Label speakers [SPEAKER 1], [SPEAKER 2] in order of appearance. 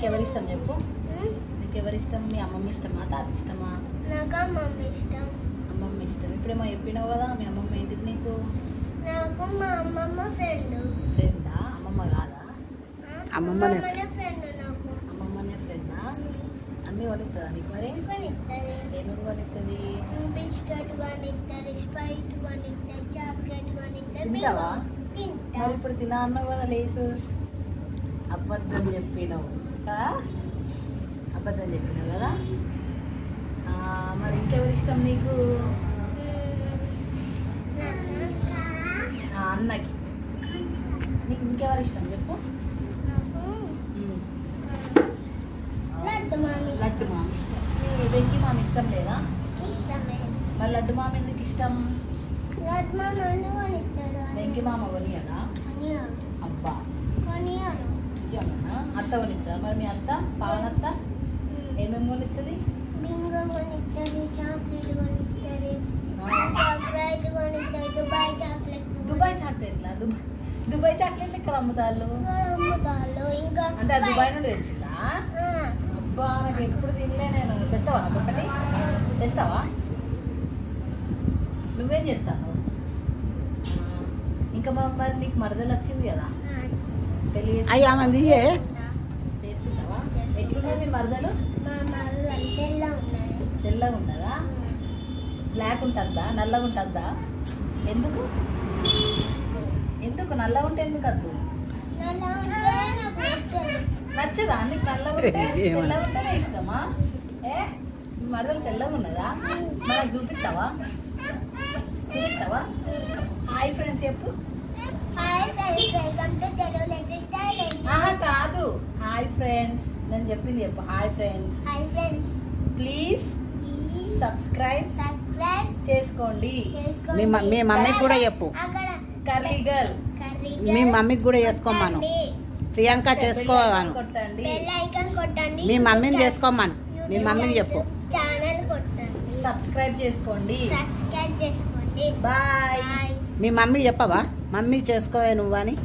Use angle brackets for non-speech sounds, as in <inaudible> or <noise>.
[SPEAKER 1] నీకు ఎవరి ఇష్టం చెప్పు? నీకు ఎవరి ఇష్టం? మీ అమ్మమ్మ ఇష్టమా? తాత ఇష్టమా?
[SPEAKER 2] నాకు మమ్మీ ఇష్టం.
[SPEAKER 1] అమ్మమ్మ ఇష్టం. ఇప్పుడేమో చెప్పినావు కదా మీ అమ్మమ్మ ఏంటిది నీకు?
[SPEAKER 2] నాకు మా అమ్మమ్మ ఫ్రెండ్.
[SPEAKER 1] ఫ్రెండా? అమ్మమ్మ కాదా?
[SPEAKER 3] అమ్మమ్మనే.
[SPEAKER 2] ఫ్రెండ్ నాకు.
[SPEAKER 1] అమ్మమ్మనే ఫ్రెండా? అన్నీ కొనిస్తుందా నీకు మరి? ఏమేమి కొనిస్తుంది
[SPEAKER 2] బిస్కెట్ కొనిస్తుంది స్ప్రైట్ కొనిస్తుంది చాక్లెట్ కొనిస్తుంది
[SPEAKER 1] తింటావా?
[SPEAKER 2] తింటా.
[SPEAKER 1] మరి ఇప్పుడు తినా అన్నావు కదా లేసు. అబద్ధం చెప్పినావు. కదా? అబద్ధం చెప్పినావు కదా? మరి ఇంకెవరి ఇష్టం నీకు? అన్నకి. నీకు ఇంకెవరి ఇష్టం చెప్పు.
[SPEAKER 2] లడ్డు మామి
[SPEAKER 1] ఇష్టం. వెంకి మామ ఇష్టం లేదా? మరి లడ్డు మామ ఎందుకు ఇష్టం? వెంకి మామ
[SPEAKER 2] కొనియాడు
[SPEAKER 1] అబ్బా.
[SPEAKER 2] కొనియాడు
[SPEAKER 1] అత్త కొనిస్తుందా మరి మీ అత్త పవనత్త ఏమేమి కొనిస్తుంది
[SPEAKER 2] దుబాయ్ చాక్లెట్
[SPEAKER 1] దుబాయ్ చాక్లెట్లా? దుబాయ్ దుబాయ్ చాక్లెట్లు ఎక్కడ అమ్ముతారు
[SPEAKER 2] ఇంకా అమ్ముతాడు ఇంకా
[SPEAKER 1] అంటే దుబాయ్. నుండి తెచ్చిందా అబ్బా నాకు ఎప్పుడు తినలే నేను. తెస్తావా ఒకటి తెస్తావా? నువ్వేం చేస్తాను ఇంకా మరి నీకు మరదలు వచ్చింది కదా?
[SPEAKER 3] అయ్యా మంది
[SPEAKER 1] మీ మరదలు? తెల్లగా ఉన్నదా? బ్లాక్ ఉంటుందా? నల్లగా ఉంటుందా? ఎందుకు? ఎందుకు? నల్లగా ఉంటే ఎందుకు
[SPEAKER 2] నాకు నచ్చదు.
[SPEAKER 1] నీకు నల్లగా ఉంటే? <laughs> తెల్లగా ఉంటేనే ఇష్టమా? ఏ? మీ మరదలు తెల్లగా ఉన్నదా? మనకు చూపిస్తావా? చూపిస్తావా? హాయ్ ఫ్రెండ్స్ చెప్పు.
[SPEAKER 2] Hi
[SPEAKER 1] hi friends. నేను చెప్పింది చెప్పు. Hi friends.
[SPEAKER 2] Hi friends.
[SPEAKER 1] Please subscribe
[SPEAKER 2] subscribe
[SPEAKER 1] చేసుకోండి.
[SPEAKER 3] మీ మ- మీ మమ్మీకి కూడా చెప్పు.
[SPEAKER 2] అక్కడ
[SPEAKER 1] కర్రీ గర్ల్.
[SPEAKER 3] మీ మమ్మీకి కూడా చేసుకోమను. ప్రియాంక చేసుకోవాను
[SPEAKER 1] కొట్టండి.
[SPEAKER 2] బెల్ ఐకాన్ కొట్టండి.
[SPEAKER 3] మీ మమ్మీని చేసుకోమను. మీ మమ్మీకి చెప్పు.
[SPEAKER 2] ఛానల్ కొట్టండి.
[SPEAKER 1] సబ్స్క్రైబ్ చేసుకోండి.
[SPEAKER 2] సబ్స్క్రైబ్ చేసుకోండి.
[SPEAKER 1] బాయ్.
[SPEAKER 2] బాయ్.
[SPEAKER 3] మీ మమ్మీ చెప్పవా? మమ్మీ చేసుకోవే నువ్వు అని